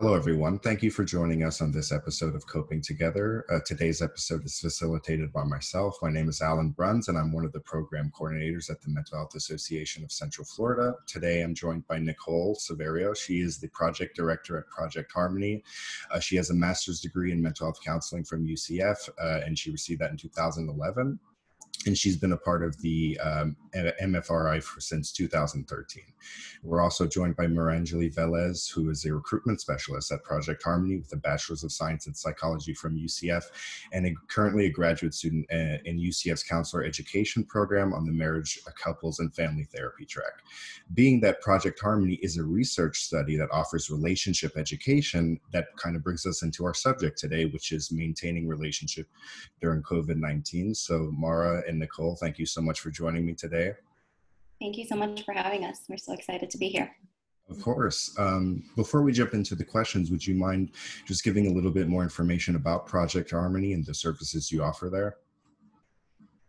Hello, everyone. Thank you for joining us on this episode of Coping Together. Uh, today's episode is facilitated by myself. My name is Alan Bruns, and I'm one of the program coordinators at the Mental Health Association of Central Florida. Today, I'm joined by Nicole Silverio. She is the project director at Project Harmony. Uh, she has a master's degree in mental health counseling from UCF, uh, and she received that in 2011 and she's been a part of the um, MFRI for, since 2013. We're also joined by Marangelie Velez, who is a recruitment specialist at Project Harmony with a Bachelor's of Science in Psychology from UCF, and a, currently a graduate student uh, in UCF's Counselor Education Program on the Marriage, Couples, and Family Therapy track. Being that Project Harmony is a research study that offers relationship education, that kind of brings us into our subject today, which is maintaining relationship during COVID 19. So, Mara and Nicole, thank you so much for joining me today. Thank you so much for having us. We're so excited to be here. Of course. Um, before we jump into the questions, would you mind just giving a little bit more information about Project Harmony and the services you offer there?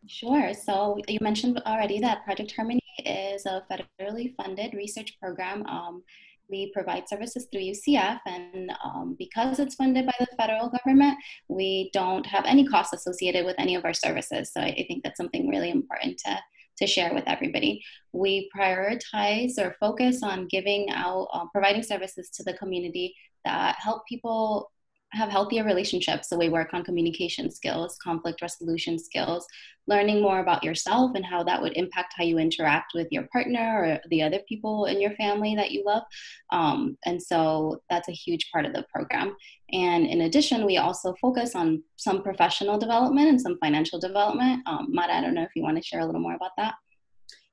Sure. So you mentioned already that Project Harmony is a federally funded research program. Um, we provide services through UCF, and um, because it's funded by the federal government, we don't have any costs associated with any of our services. So I, I think that's something really important to to share with everybody. We prioritize or focus on giving out, uh, providing services to the community that help people have healthier relationships. So we work on communication skills, conflict resolution skills, learning more about yourself and how that would impact how you interact with your partner or the other people in your family that you love. Um, and so that's a huge part of the program. And in addition, we also focus on some professional development and some financial development. Um, Mara, I don't know if you want to share a little more about that.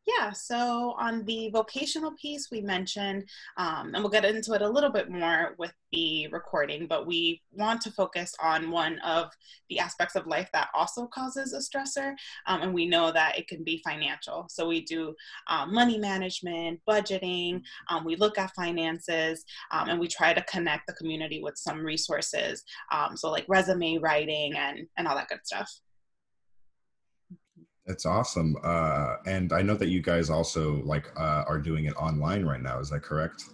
Yeah, so on the vocational piece, we mentioned, um, and we'll get into it a little bit more with the recording, but we want to focus on one of the aspects of life that also causes a stressor. Um, and we know that it can be financial. So we do um, money management, budgeting, um, we look at finances, um, and we try to connect the community with some resources. Um, so, like resume writing and, and all that good stuff. That's awesome. Uh, and I know that you guys also like uh, are doing it online right now. Is that correct?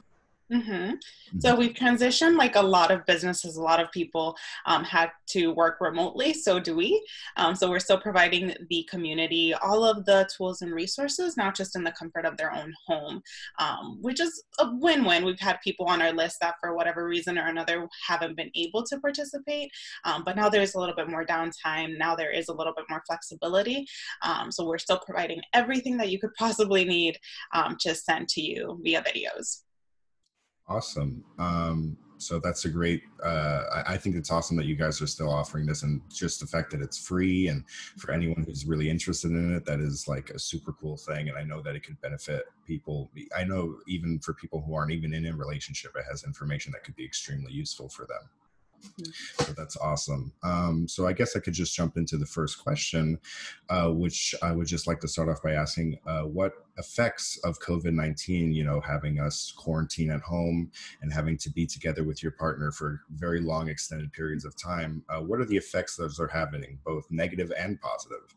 Mm-hmm. So mm-hmm. we've transitioned like a lot of businesses, a lot of people um, had to work remotely. So do we. Um, so we're still providing the community all of the tools and resources, not just in the comfort of their own home, um, which is a win win. We've had people on our list that for whatever reason or another haven't been able to participate. Um, but now there's a little bit more downtime. Now there is a little bit more flexibility. Um, so we're still providing everything that you could possibly need um, to send to you via videos. Awesome. Um, so that's a great. Uh, I, think it's awesome that you guys are still offering this, and just the fact that it's free, and for anyone who's really interested in it, that is like a super cool thing. And I know that it could benefit people. I know even for people who aren't even in a relationship, it has information that could be extremely useful for them. So that's awesome. Um, so I guess I could just jump into the first question, uh, which I would just like to start off by asking: uh, What effects of COVID nineteen, you know, having us quarantine at home and having to be together with your partner for very long, extended periods of time? Uh, what are the effects those are having, both negative and positive?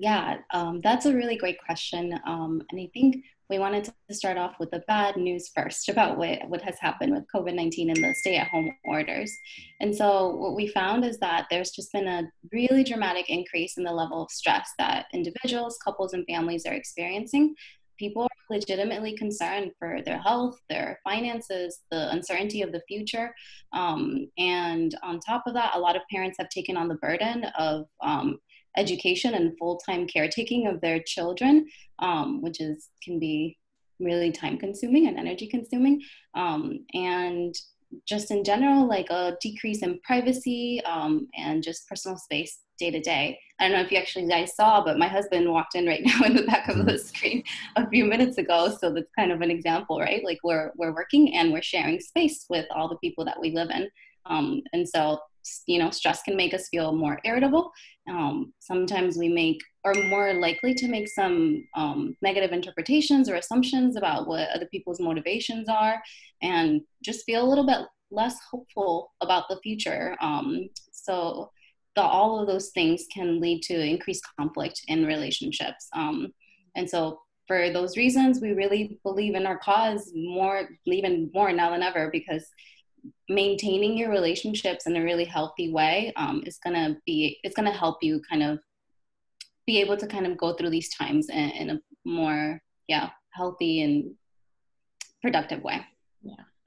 Yeah, um, that's a really great question. Um, and I think we wanted to start off with the bad news first about what, what has happened with COVID 19 and the stay at home orders. And so, what we found is that there's just been a really dramatic increase in the level of stress that individuals, couples, and families are experiencing. People are legitimately concerned for their health, their finances, the uncertainty of the future. Um, and on top of that, a lot of parents have taken on the burden of um, education and full-time caretaking of their children, um, which is can be really time consuming and energy consuming. Um, and just in general, like a decrease in privacy um, and just personal space day to day. I don't know if you actually guys saw, but my husband walked in right now in the back of the mm-hmm. screen a few minutes ago. So that's kind of an example, right? Like we're we're working and we're sharing space with all the people that we live in. Um, and so you know, stress can make us feel more irritable. Um, sometimes we make are more likely to make some um, negative interpretations or assumptions about what other people's motivations are, and just feel a little bit less hopeful about the future. Um, so, the, all of those things can lead to increased conflict in relationships. Um, and so, for those reasons, we really believe in our cause more, even more now than ever, because maintaining your relationships in a really healthy way um, is gonna be it's gonna help you kind of be able to kind of go through these times in, in a more yeah healthy and productive way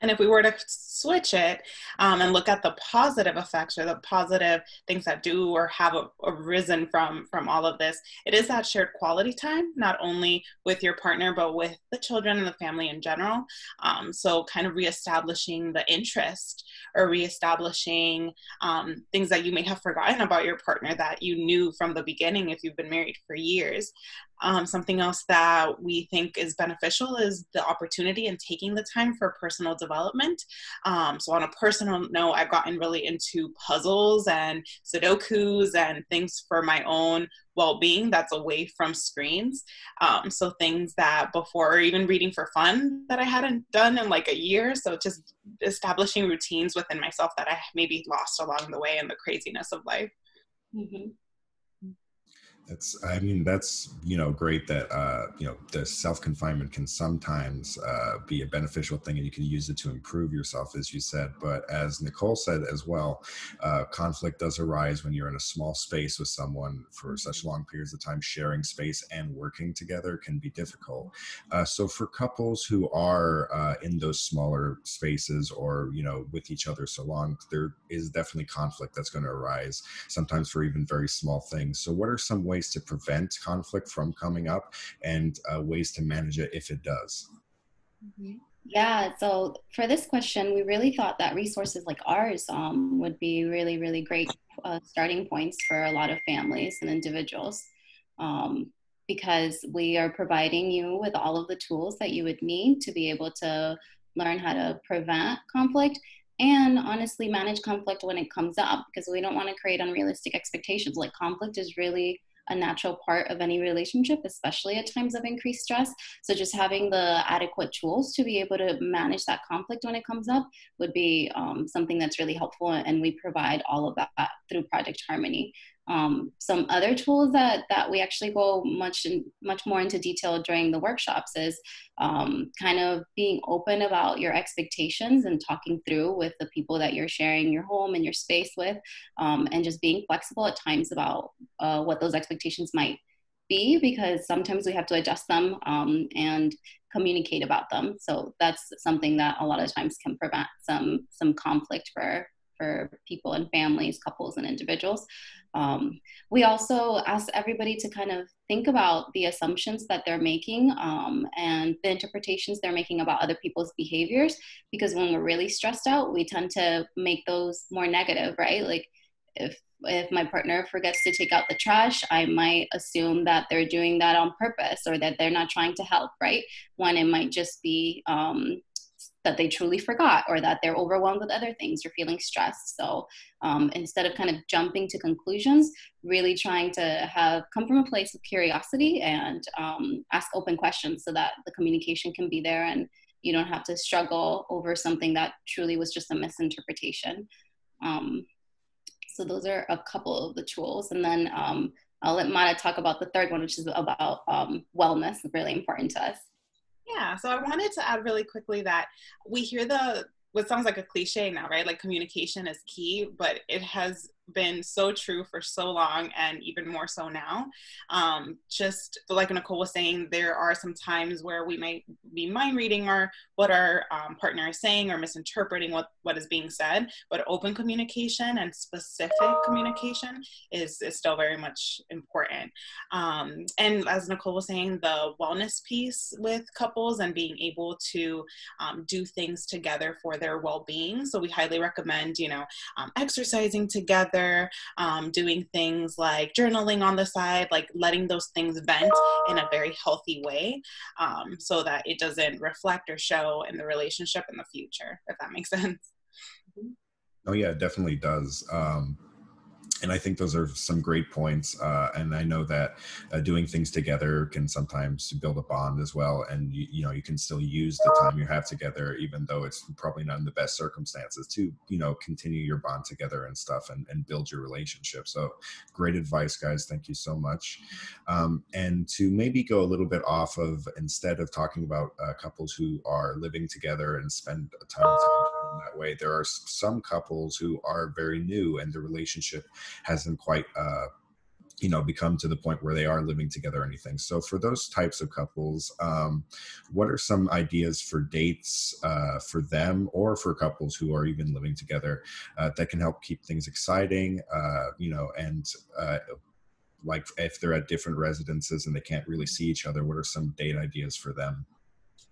and if we were to switch it um, and look at the positive effects or the positive things that do or have arisen from from all of this, it is that shared quality time, not only with your partner but with the children and the family in general. Um, so, kind of reestablishing the interest or reestablishing um, things that you may have forgotten about your partner that you knew from the beginning if you've been married for years. Um, something else that we think is beneficial is the opportunity and taking the time for personal development. Um, so, on a personal note, I've gotten really into puzzles and Sudokus and things for my own well being that's away from screens. Um, so, things that before, or even reading for fun that I hadn't done in like a year. So, just establishing routines within myself that I maybe lost along the way in the craziness of life. Mm-hmm. That's, I mean, that's, you know, great that, uh, you know, the self confinement can sometimes uh, be a beneficial thing and you can use it to improve yourself, as you said. But as Nicole said as well, uh, conflict does arise when you're in a small space with someone for such long periods of time. Sharing space and working together can be difficult. Uh, so for couples who are uh, in those smaller spaces or, you know, with each other so long, there is definitely conflict that's going to arise, sometimes for even very small things. So, what are some ways? Ways to prevent conflict from coming up and uh, ways to manage it if it does? Mm-hmm. Yeah, so for this question, we really thought that resources like ours um, would be really, really great uh, starting points for a lot of families and individuals um, because we are providing you with all of the tools that you would need to be able to learn how to prevent conflict and honestly manage conflict when it comes up because we don't want to create unrealistic expectations. Like, conflict is really a natural part of any relationship, especially at times of increased stress. So, just having the adequate tools to be able to manage that conflict when it comes up would be um, something that's really helpful. And we provide all of that through Project Harmony. Um, some other tools that that we actually go much in, much more into detail during the workshops is um, kind of being open about your expectations and talking through with the people that you're sharing your home and your space with, um, and just being flexible at times about uh, what those expectations might be because sometimes we have to adjust them um, and communicate about them. So that's something that a lot of times can prevent some some conflict for for people and families, couples and individuals. Um, we also ask everybody to kind of think about the assumptions that they're making um, and the interpretations they're making about other people's behaviors, because when we're really stressed out, we tend to make those more negative, right? Like if if my partner forgets to take out the trash, I might assume that they're doing that on purpose or that they're not trying to help, right? When it might just be um, that they truly forgot or that they're overwhelmed with other things or feeling stressed. So um, instead of kind of jumping to conclusions, really trying to have come from a place of curiosity and um, ask open questions so that the communication can be there and you don't have to struggle over something that truly was just a misinterpretation. Um, so those are a couple of the tools. And then um, I'll let Mara talk about the third one, which is about um, wellness, really important to us. Yeah, so I wanted to add really quickly that we hear the what sounds like a cliche now, right? Like communication is key, but it has been so true for so long and even more so now. Um, just like Nicole was saying, there are some times where we might be mind reading or what our um, partner is saying or misinterpreting what, what is being said, but open communication and specific communication is, is still very much important. Um, and as Nicole was saying, the wellness piece with couples and being able to um, do things together for their well-being. So we highly recommend, you know, um, exercising together together, um, doing things like journaling on the side, like letting those things vent in a very healthy way um, so that it doesn't reflect or show in the relationship in the future, if that makes sense. Oh, yeah, it definitely does. Um, and I think those are some great points. Uh, and I know that uh, doing things together can sometimes build a bond as well. And you, you, know, you can still use the time you have together, even though it's probably not in the best circumstances, to you know continue your bond together and stuff, and, and build your relationship. So, great advice, guys. Thank you so much. Um, and to maybe go a little bit off of instead of talking about uh, couples who are living together and spend a ton of time that way, there are some couples who are very new and the relationship hasn't quite uh, you know become to the point where they are living together or anything. So for those types of couples um, what are some ideas for dates uh, for them or for couples who are even living together uh, that can help keep things exciting uh, you know and uh, like if they're at different residences and they can't really see each other what are some date ideas for them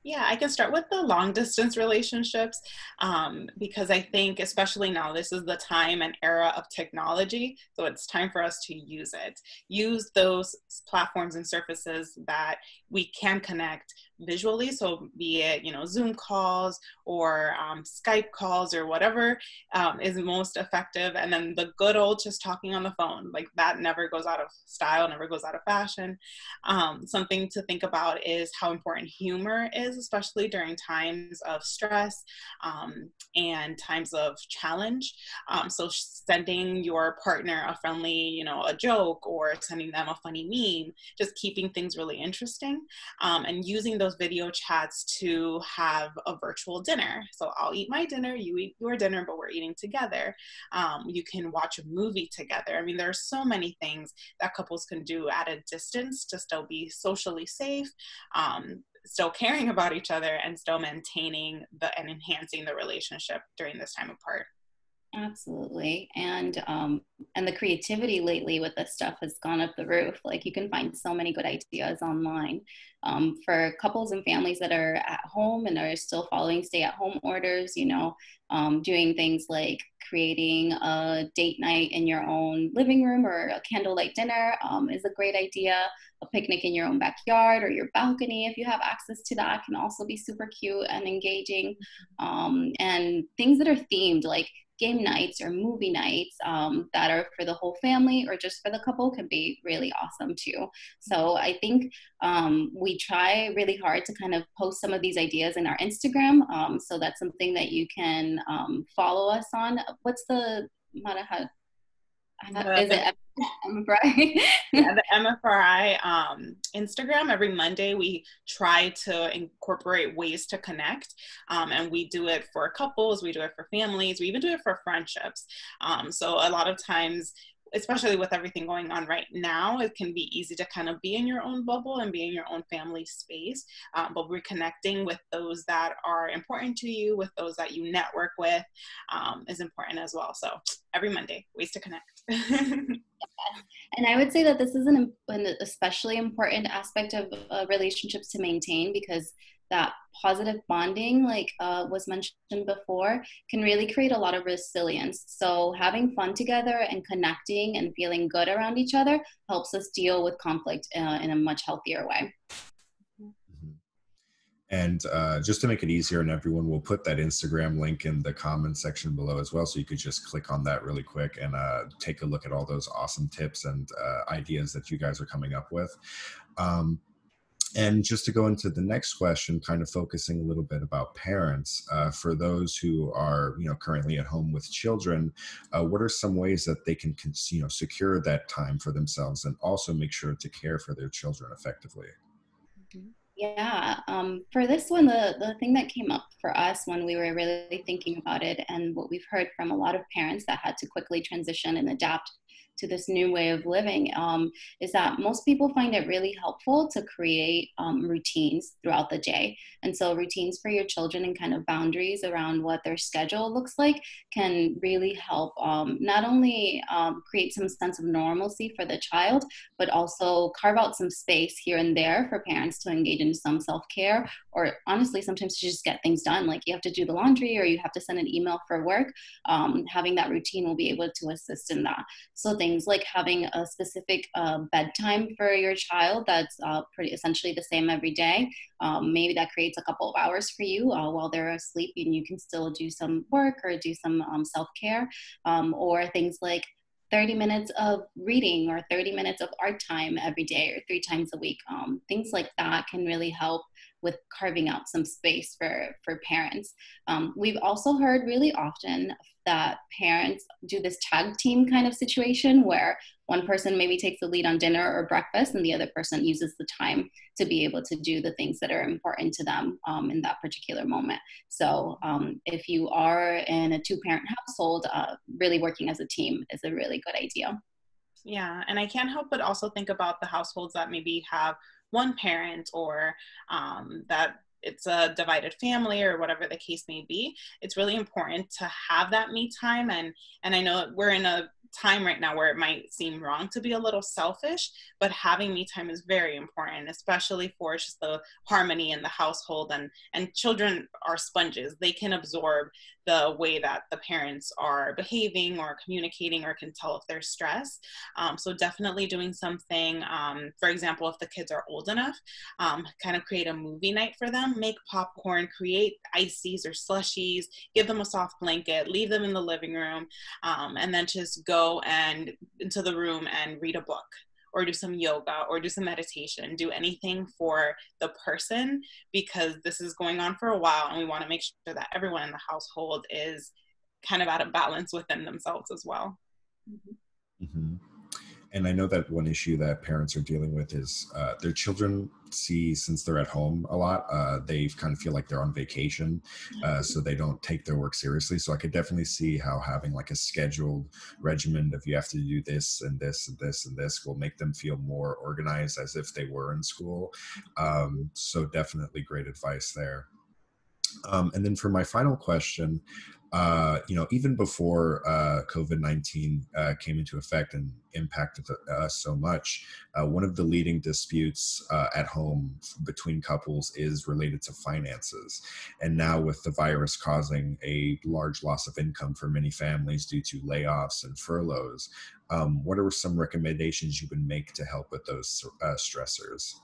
yeah, I can start with the long distance relationships um, because I think, especially now, this is the time and era of technology. So it's time for us to use it. Use those platforms and surfaces that we can connect visually so be it you know zoom calls or um, skype calls or whatever um, is most effective. And then the good old just talking on the phone like that never goes out of style never goes out of fashion. Um, something to think about is how important humor is especially during times of stress um, and times of challenge. Um, so sending your partner a friendly you know a joke or sending them a funny meme just keeping things really interesting um, and using those those video chats to have a virtual dinner. So I'll eat my dinner, you eat your dinner, but we're eating together. Um, you can watch a movie together. I mean, there are so many things that couples can do at a distance to still be socially safe. Um, still caring about each other and still maintaining the and enhancing the relationship during this time apart. Absolutely. And um and the creativity lately with this stuff has gone up the roof. Like you can find so many good ideas online. Um, for couples and families that are at home and are still following stay at home orders, you know, um, doing things like creating a date night in your own living room or a candlelight dinner um, is a great idea. A picnic in your own backyard or your balcony, if you have access to that, can also be super cute and engaging. Um, and things that are themed, like game nights or movie nights um, that are for the whole family or just for the couple can be really awesome too. So I think um, we try really hard to kind of post some of these ideas in our Instagram. Um, so that's something that you can um, follow us on. What's the Maraha? Is it MFRI? yeah, the MFRI um, Instagram. Every Monday, we try to incorporate ways to connect, um, and we do it for couples, we do it for families, we even do it for friendships. Um, so a lot of times especially with everything going on right now, it can be easy to kind of be in your own bubble and be in your own family space. Um, but reconnecting with those that are important to you, with those that you network with, um, is important as well. So every Monday, ways to connect. And I would say that this is an, an especially important aspect of uh, relationships to maintain because that positive bonding, like uh, was mentioned before, can really create a lot of resilience. So, having fun together and connecting and feeling good around each other helps us deal with conflict uh, in a much healthier way. And uh, just to make it easier, and everyone will put that Instagram link in the comment section below as well. So you could just click on that really quick and uh, take a look at all those awesome tips and uh, ideas that you guys are coming up with. Um, and just to go into the next question kind of focusing a little bit about parents uh, for those who are you know currently at home with children uh, what are some ways that they can you know secure that time for themselves and also make sure to care for their children effectively mm-hmm. Yeah um, for this one the, the thing that came up for us when we were really thinking about it and what we've heard from a lot of parents that had to quickly transition and adapt to this new way of living um, is that most people find it really helpful to create um, routines throughout the day. And so, routines for your children and kind of boundaries around what their schedule looks like can really help um, not only um, create some sense of normalcy for the child, but also carve out some space here and there for parents to engage in some self care or honestly, sometimes to just get things done. Like you have to do the laundry or you have to send an email for work. Um, having that routine will be able to assist in that. So, things like having a specific uh, bedtime for your child that's uh, pretty essentially the same every day. Um, maybe that creates a couple of hours for you uh, while they're asleep, and you can still do some work or do some um, self care, um, or things like 30 minutes of reading or 30 minutes of art time every day or three times a week. Um, things like that can really help with carving out some space for for parents. Um, we've also heard really often that parents do this tag team kind of situation where one person maybe takes the lead on dinner or breakfast and the other person uses the time to be able to do the things that are important to them um, in that particular moment so um, if you are in a two parent household uh, really working as a team is a really good idea yeah and i can't help but also think about the households that maybe have one parent or um, that it's a divided family or whatever the case may be it's really important to have that me time and and i know we're in a time right now where it might seem wrong to be a little selfish, but having me time is very important, especially for just the harmony in the household. And, and children are sponges, they can absorb the way that the parents are behaving or communicating or can tell if they're stressed. Um, so, definitely doing something, um, for example, if the kids are old enough, um, kind of create a movie night for them, make popcorn, create ices or slushies, give them a soft blanket, leave them in the living room, um, and then just go and into the room and read a book or do some yoga or do some meditation, do anything for the person because this is going on for a while and we want to make sure that everyone in the household is kind of out of balance within themselves as well. Mm-hmm. Mm-hmm and I know that one issue that parents are dealing with is uh, their children see since they're at home a lot, uh, they kind of feel like they're on vacation, uh, mm-hmm. so they don't take their work seriously. So I could definitely see how having like a scheduled regimen of you have to do this and this and this and this will make them feel more organized as if they were in school. Um, so definitely great advice there. Um, and then for my final question, uh, you know, even before uh, COVID 19 uh, came into effect and impacted us so much, uh, one of the leading disputes uh, at home between couples is related to finances. And now, with the virus causing a large loss of income for many families due to layoffs and furloughs, um, what are some recommendations you would make to help with those uh, stressors?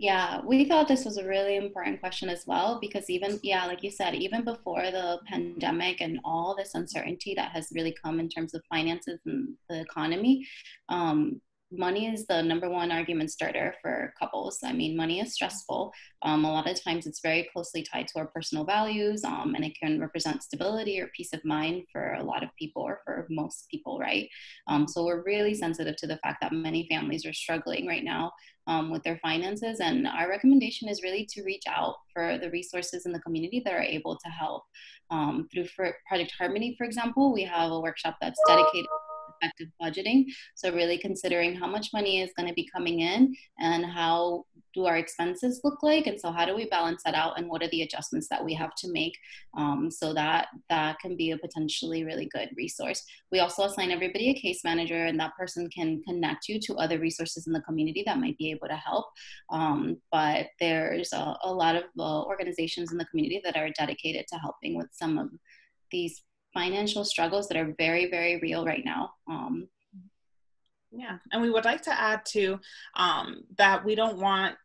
Yeah, we thought this was a really important question as well because even, yeah, like you said, even before the pandemic and all this uncertainty that has really come in terms of finances and the economy, um, money is the number one argument starter for couples. I mean, money is stressful. Um, a lot of times it's very closely tied to our personal values, um, and it can represent stability or peace of mind for a lot of people or for most people, right? Um, so we're really sensitive to the fact that many families are struggling right now um, with their finances. And our recommendation is really to reach out for the resources in the community that are able to help. Um, through Project Harmony, for example, we have a workshop that's dedicated effective budgeting. So really considering how much money is going to be coming in and how do our expenses look like and so how do we balance that out and what are the adjustments that we have to make um, so that that can be a potentially really good resource we also assign everybody a case manager and that person can connect you to other resources in the community that might be able to help um, but there's a, a lot of uh, organizations in the community that are dedicated to helping with some of these financial struggles that are very, very real right now. Um, yeah, and we would like to add to um, that we don't want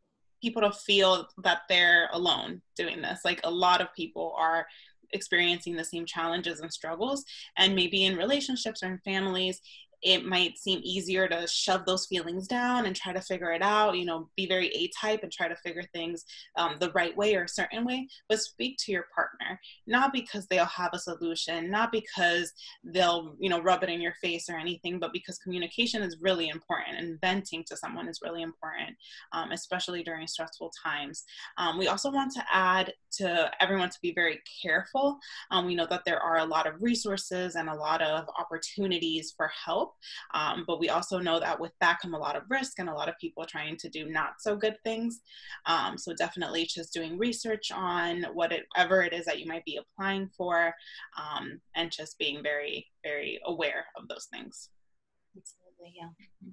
people to feel that they're alone doing this. Like a lot of people are experiencing the same challenges and struggles, and maybe in relationships or in families, it might seem easier to shove those feelings down and try to figure it out, you know, be very A type and try to figure things um, the right way or a certain way, but speak to your partner, not because they'll have a solution, not because they'll, you know, rub it in your face or anything, but because communication is really important and venting to someone is really important, um, especially during stressful times. Um, we also want to add to everyone to be very careful. Um, we know that there are a lot of resources and a lot of opportunities for help um, but we also know that with that come a lot of risk and a lot of people trying to do not so good things. Um, so definitely just doing research on whatever it is that you might be applying for um, and just being very, very aware of those things. Absolutely, yeah. Mm-hmm.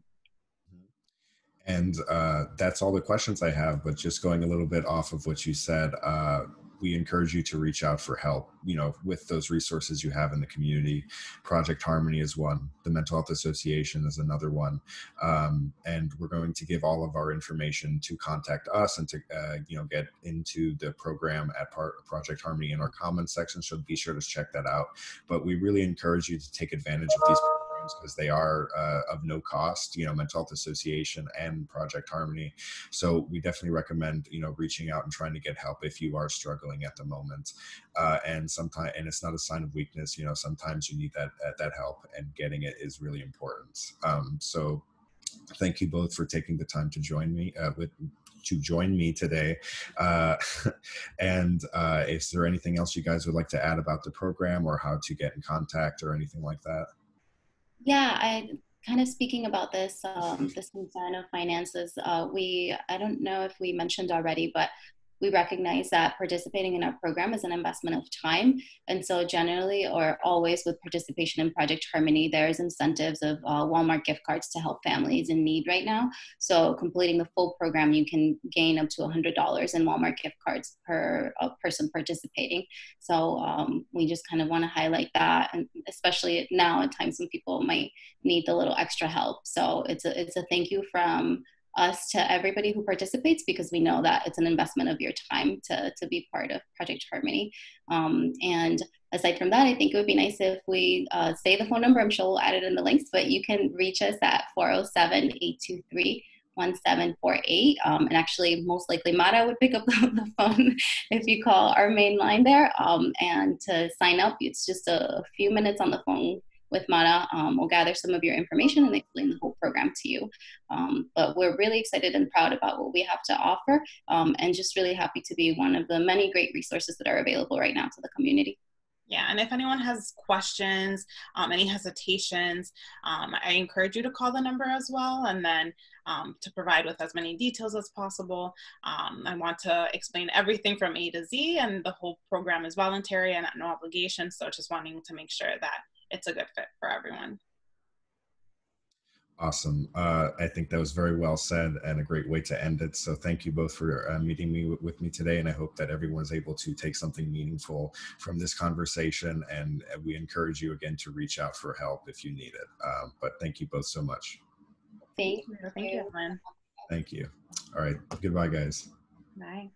And uh, that's all the questions I have. But just going a little bit off of what you said, uh, we encourage you to reach out for help you know with those resources you have in the community. Project harmony is one. The mental health association is another one. Um, and we're going to give all of our information to contact us and to uh, you know get into the program at part, project harmony in our comments section. So be sure to check that out. But we really encourage you to take advantage of these programs because they are uh, of no cost. You know, Mental Health Association and Project Harmony. So we definitely recommend you know reaching out and trying to get help if you are struggling at the moment. Uh, and sometimes, and it's not a sign of weakness. You know, sometimes you need that that help, and getting it is really important. Um, so thank you both for taking the time to join me uh, with to join me today. Uh, and uh, is there anything else you guys would like to add about the program or how to get in contact or anything like that? Yeah, I kind of speaking about this um, this concern of finances. Uh, we I don't know if we mentioned already, but we recognize that participating in our program is an investment of time. And so, generally, or always with participation in Project Harmony, there's incentives of uh, Walmart gift cards to help families in need right now. So, completing the full program, you can gain up to $100 in Walmart gift cards per uh, person participating. So, um, we just kind of want to highlight that, and especially now at times when people might need the little extra help. So, it's a, it's a thank you from us to everybody who participates because we know that it's an investment of your time to, to be part of Project Harmony. Um, and aside from that, I think it would be nice if we uh, say the phone number. I'm sure we'll add it in the links, but you can reach us at 407 823 1748. Um, and actually, most likely, Mara would pick up the, phone if you call our main line there. Um, and to sign up, it's just a few minutes on the phone with Mara. Um, we'll gather some of your information and explain the whole program to you. Um, but we're really excited and proud about what we have to offer um, and just really happy to be one of the many great resources that are available right now to the community. Yeah, and if anyone has questions, um, any hesitations, um, I encourage you to call the number as well and then um, to provide with as many details as possible. Um, I want to explain everything from A to Z, and the whole program is voluntary and at no obligation. So just wanting to make sure that it's a good fit for everyone. Awesome. Uh, I think that was very well said and a great way to end it. So thank you both for uh, meeting me with me today. And I hope that everyone is able to take something meaningful from this conversation. And we encourage you again to reach out for help if you need it. Um, but thank you both so much. Thank you. Thank you, Thank you. All right. Goodbye, guys. Bye.